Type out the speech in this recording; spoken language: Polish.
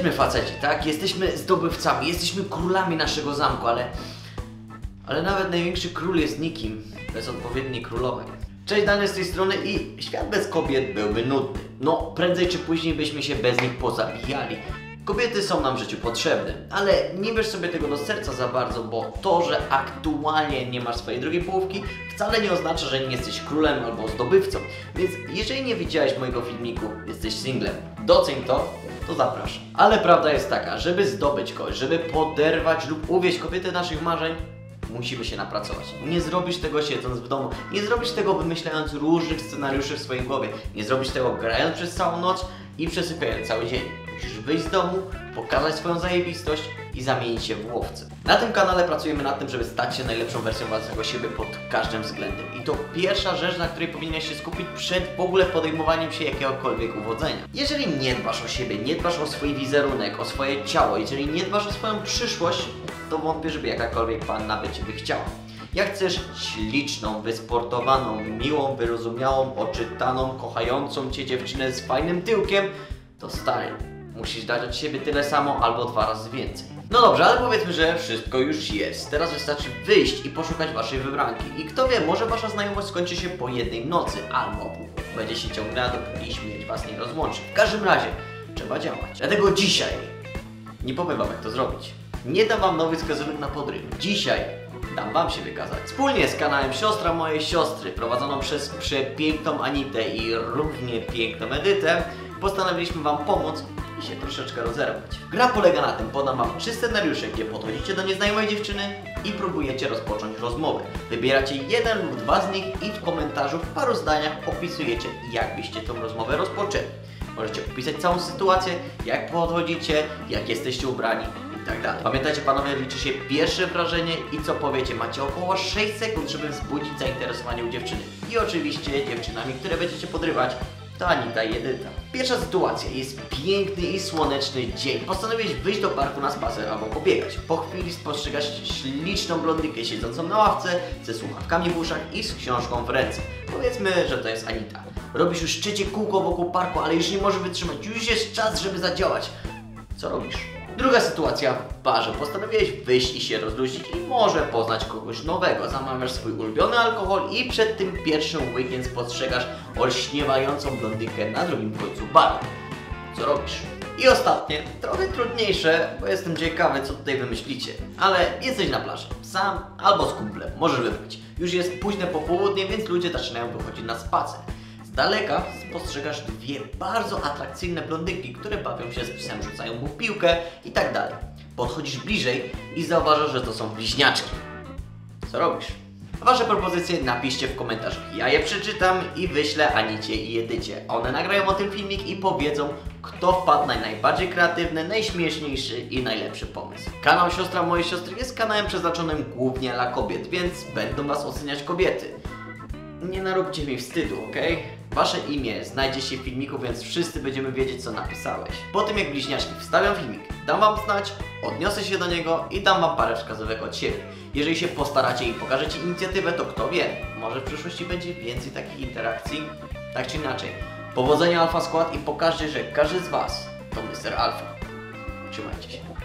Jesteśmy faceci, tak? Jesteśmy zdobywcami, jesteśmy królami naszego zamku, ale... Ale nawet największy król jest nikim bez odpowiedniej królowej. Cześć, Dany z tej strony i świat bez kobiet byłby nudny. No, prędzej czy później byśmy się bez nich pozabijali. Kobiety są nam w życiu potrzebne, ale nie bierz sobie tego do serca za bardzo, bo to, że aktualnie nie masz swojej drugiej połówki, wcale nie oznacza, że nie jesteś królem albo zdobywcą. Więc jeżeli nie widziałeś mojego filmiku, jesteś singlem, doceń to, to zapraszam. Ale prawda jest taka, żeby zdobyć kogoś, żeby poderwać lub uwieść kobietę naszych marzeń, musimy się napracować. Nie zrobisz tego siedząc w domu, nie zrobisz tego wymyślając różnych scenariuszy w swojej głowie, nie zrobisz tego grając przez całą noc i przesypiając cały dzień. Musisz wyjść z domu, pokazać swoją zajebistość i zamienić się w łowcę. Na tym kanale pracujemy nad tym, żeby stać się najlepszą wersją własnego siebie pod każdym względem. I to pierwsza rzecz, na której powinieneś się skupić przed w ogóle podejmowaniem się jakiegokolwiek uwodzenia. Jeżeli nie dbasz o siebie, nie dbasz o swój wizerunek, o swoje ciało, jeżeli nie dbasz o swoją przyszłość, to wątpię, żeby jakakolwiek panna by Ciebie chciała. Jak chcesz śliczną, wysportowaną, miłą, wyrozumiałą, oczytaną, kochającą Cię dziewczynę z fajnym tyłkiem, to stary, musisz dać od siebie tyle samo albo dwa razy więcej. No dobrze, ale powiedzmy, że wszystko już jest. Teraz wystarczy wyjść i poszukać Waszej wybranki. I kto wie, może Wasza znajomość skończy się po jednej nocy, albo będzie się ciągnęła, dopóki śmierć Was nie rozłączy. W każdym razie, trzeba działać. Dlatego dzisiaj nie powiem wam jak to zrobić. Nie dam wam nowych wskazówek na podryw. Dzisiaj dam wam się wykazać. Wspólnie z kanałem Siostra mojej siostry, prowadzoną przez przepiękną Anitę i równie piękną Edytę, postanowiliśmy wam pomóc i się troszeczkę rozerwać. Gra polega na tym, podam wam trzy scenariusze, gdzie podchodzicie do nieznajomej dziewczyny i próbujecie rozpocząć rozmowę. Wybieracie jeden lub dwa z nich i w komentarzu w paru zdaniach opisujecie, jak byście tą rozmowę rozpoczęli. Możecie opisać całą sytuację, jak podchodzicie, jak jesteście ubrani i tak dalej. Pamiętajcie panowie, liczy się pierwsze wrażenie i co powiecie. Macie około 6 sekund, żeby wzbudzić zainteresowanie u dziewczyny. I oczywiście dziewczynami, które będziecie podrywać, to Anita i Edyta. Pierwsza sytuacja. Jest piękny i słoneczny dzień. Postanowiłeś wyjść do parku na spacer albo pobiegać. Po chwili spostrzegasz śliczną blondynkę siedzącą na ławce ze słuchawkami w uszach i z książką w ręce. Powiedzmy, że to jest Anita. Robisz już trzecie kółko wokół parku, ale już nie możesz wytrzymać. Już jest czas, żeby zadziałać. Co robisz? Druga sytuacja w barze. Postanowiłeś wyjść i się rozluźnić i może poznać kogoś nowego. Zamawiasz swój ulubiony alkohol i przed tym pierwszym weekend spostrzegasz olśniewającą blondynkę na drugim końcu baru. Co robisz? I ostatnie, trochę trudniejsze, bo jestem ciekawy, co tutaj wymyślicie. Ale jesteś na plaży, sam albo z kumplem, możesz wybrać. Już jest późne popołudnie, więc ludzie zaczynają wychodzić na spacer. Daleka spostrzegasz dwie bardzo atrakcyjne blondynki, które bawią się z psem, rzucają mu piłkę i tak dalej. Podchodzisz bliżej i zauważasz, że to są bliźniaczki. Co robisz? Wasze propozycje napiszcie w komentarzach. Ja je przeczytam i wyślę Anicie i Edycie. One nagrają o tym filmik i powiedzą, kto wpadł na najbardziej kreatywny, najśmieszniejszy i najlepszy pomysł. Kanał Siostra Mojej Siostry jest kanałem przeznaczonym głównie dla kobiet, więc będą was oceniać kobiety. Nie naróbcie mi wstydu, ok? Wasze imię znajdzie się w filmiku, więc wszyscy będziemy wiedzieć, co napisałeś. Po tym, jak bliźniaczki wstawiam filmik, dam wam znać, odniosę się do niego i dam wam parę wskazówek od siebie. Jeżeli się postaracie i pokażecie inicjatywę, to kto wie, może w przyszłości będzie więcej takich interakcji. Tak czy inaczej, powodzenia Alpha Skład i pokażcie, że każdy z was to Mr. Alpha. Trzymajcie się.